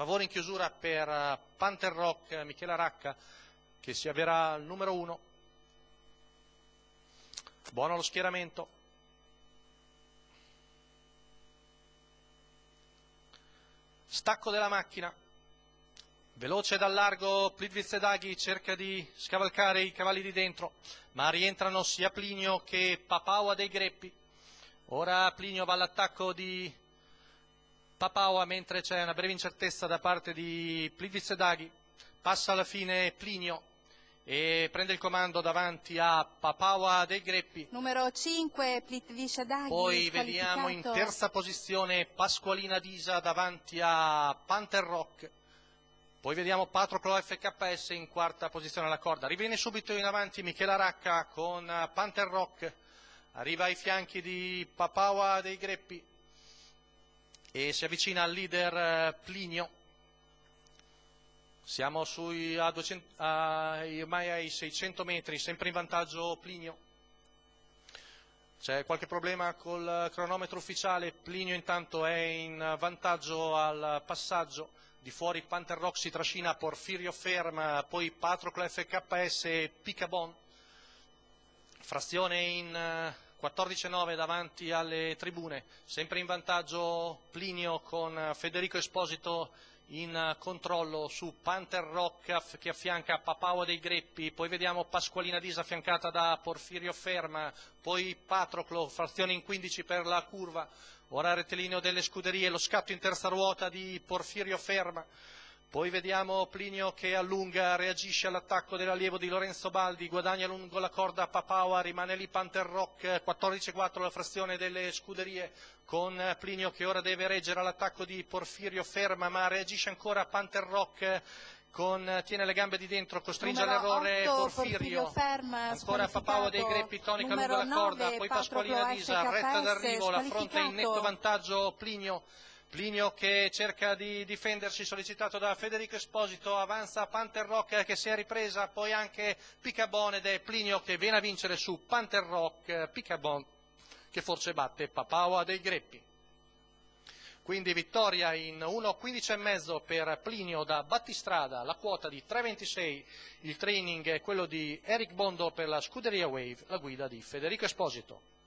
Favore in chiusura per eh, Panther Rock eh, Michela Racca che si avverrà al numero 1. Buono lo schieramento. Stacco della macchina. Veloce dal largo, Plitvice Daghi cerca di scavalcare i cavalli di dentro, ma rientrano sia Plinio che Papaua dei Greppi. Ora Plinio va all'attacco di Papaua mentre c'è una breve incertezza da parte di Plitvice Daghi. Passa alla fine Plinio e prende il comando davanti a Papaua dei Greppi. Numero 5, Plitvice Daghi. Poi vediamo in terza posizione Pasqualina Disa davanti a Panther Rock. Poi vediamo Patroclo FKS in quarta posizione alla corda. Riviene subito in avanti Michela Racca con Panther Rock. Arriva ai fianchi di Papaua dei Greppi e si avvicina al leader eh, Plinio. Siamo sui, a 200, a, ormai ai 600 metri, sempre in vantaggio Plinio. C'è qualche problema col cronometro ufficiale, Plinio intanto è in vantaggio al passaggio di fuori Panther Rock si trascina Porfirio Ferma, poi Patroclo FKS e Picabon. Frazione in 14-9 eh, davanti alle tribune, sempre in vantaggio Plinio con Federico Esposito in controllo su Panther Rock che affianca Papaua dei Greppi, poi vediamo Pasqualina Disa affiancata da Porfirio Ferma, poi Patroclo, frazione in 15 per la curva, ora rettilineo delle scuderie, lo scatto in terza ruota di Porfirio Ferma, poi vediamo Plinio che allunga, reagisce all'attacco dell'allievo di Lorenzo Baldi, guadagna lungo la corda Papaua, rimane lì Panther Rock, 14-4 la frazione delle scuderie, con Plinio che ora deve reggere all'attacco di Porfirio Ferma, ma reagisce ancora Panther Rock con, tiene le gambe di dentro, costringe all'errore Porfirio, ferma, ancora Papaua dei Greppi, tonica lungo la corda, poi Pasqualina Disa, retta d'arrivo, l'affronta in netto vantaggio Plinio, Plinio che cerca di difendersi, sollecitato da Federico Esposito, avanza Panther Rock che si è ripresa, poi anche Picabon ed è Plinio che viene a vincere su Panther Rock, Picabon che forse batte Papaua dei Greppi. Quindi vittoria in 1.15,5 per Plinio da Battistrada, la quota di 3.26, il training è quello di Eric Bondo per la scuderia Wave, la guida di Federico Esposito.